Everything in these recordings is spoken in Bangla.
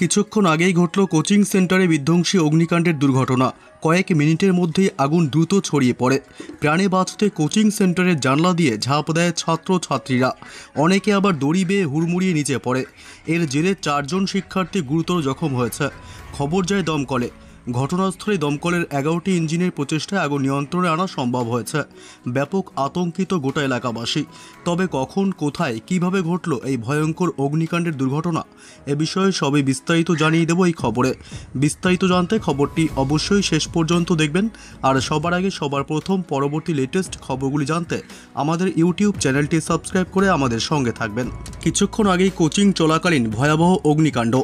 কিছুক্ষণ আগেই ঘটল কোচিং সেন্টারে বিধ্বংসী অগ্নিকাণ্ডের দুর্ঘটনা। কয়েক মিনিটের মধ্যেই আগুন দ্রুত ছড়িয়ে পড়ে। প্রাণে বাঁচতে কোচিং সেন্টারের জানলা দিয়ে ঝাঁপ দেয় ছাত্র ছাত্রীরা অনেকে আবার দড়ি বেয়ে হুড়মুড়িয়ে নিচে পড়ে। এর জেরে চারজন শিক্ষার্থী গুরুতর জখম হয়েছে। খবর যায় দমকলে। ঘটনাস্থলে দমকলের এগারোটি ইঞ্জিনের প্রচেষ্টায় আগুন নিয়ন্ত্রণে আনা সম্ভব হয়েছে। ব্যাপক আতঙ্কিত গোটা এলাকাবাসী। তবে কখন, কোথায়, কীভাবে ঘটল এই ভয়ঙ্কর অগ্নিকাণ্ডের দুর্ঘটনা, এ বিষয়ে সবই বিস্তারিত জানিয়ে দেব এই খবরে। বিস্তারিত জানতে খবরটি অবশ্যই শেষ পর্যন্ত দেখবেন। আর সবার আগে সবার প্রথম, পরবর্তী লেটেস্ট খবরগুলি জানতে আমাদের ইউটিউব চ্যানেলটি সাবস্ক্রাইব করে আমাদের সঙ্গে থাকবেন। কিছুক্ষণ আগেই কোচিং চলাকালীন ভয়াবহ অগ্নিকাণ্ড।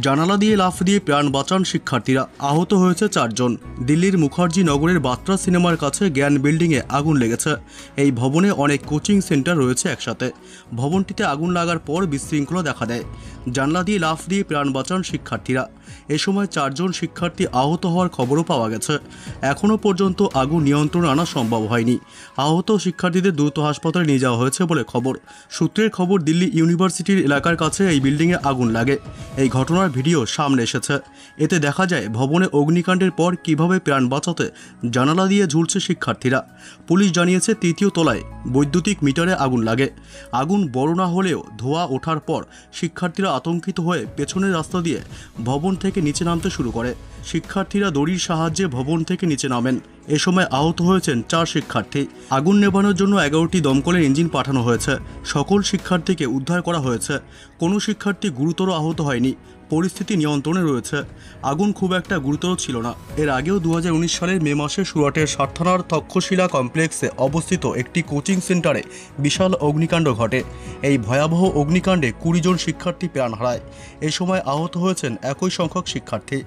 জানালা দিয়ে লাফ দিয়ে প্রাণ বাঁচান শিক্ষার্থীরা। আহত হয়েছে চারজন। দিল্লির মুখার্জি নগরের বাত্রা সিনেমার কাছে জ্ঞান বিল্ডিংয়ে আগুন লেগেছে। এই ভবনে অনেক কোচিং সেন্টার রয়েছে একসাথে। ভবনটিতে আগুন লাগার পর বিশৃঙ্খলা দেখা দেয়। জানলা দিয়ে লাফ দিয়ে প্রাণ বাঁচান শিক্ষার্থীরা। এ সময় চারজন শিক্ষার্থী আহত হওয়ার খবরও পাওয়া গেছে। এখনও পর্যন্ত আগুন নিয়ন্ত্রণে আনা সম্ভব হয়নি। আহত শিক্ষার্থীদের দ্রুত হাসপাতালে নিয়ে যাওয়া হয়েছে বলে খবর। সূত্রের খবর, দিল্লি ইউনিভার্সিটির এলাকার কাছে এই বিল্ডিংয়ে আগুন লাগে। এই ঘটনার ভিডিও সামনে এসেছে। এতে দেখা যায়, ভবনে অগ্নিকাণ্ডের পর কীভাবে প্রাণ বাঁচাতে জানালা দিয়ে ঝুলছে শিক্ষার্থীরা। পুলিশ জানিয়েছে, তৃতীয় তলায় বৈদ্যুতিক মিটারে আগুন লাগে। আগুন বড় না হলেও ধোঁয়া ওঠার পর শিক্ষার্থীরা আতঙ্কিত হয়ে পেছনের রাস্তা দিয়ে ভবন থেকে নিচে নামতে শুরু করে। শিক্ষার্থীরা দড়ির সাহায্যে ভবন থেকে নিচে নামেন। এ সময় আহত হয়েছেন চার শিক্ষার্থী। আগুন নেভানোর জন্য এগারোটি দমকলের ইঞ্জিন পাঠানো হয়েছে। সকল শিক্ষার্থীকে উদ্ধার করা হয়েছে। কোনো শিক্ষার্থী গুরুতর আহত হয়নি। পরিস্থিতি নিয়ন্ত্রণে রয়েছে। আগুন খুব একটা গুরুতর ছিল না। এর আগেও দু হাজার উনিশ সালের মে মাসে সুরাটের সার্থনার তক্ষশিলা কমপ্লেক্সে অবস্থিত একটি কোচিং সেন্টারে বিশাল অগ্নিকাণ্ড ঘটে। এই ভয়াবহ অগ্নিকাণ্ডে কুড়ি জন শিক্ষার্থী প্রাণ হারায়। এ সময় আহত হয়েছেন একই সংখ্যক শিক্ষার্থী।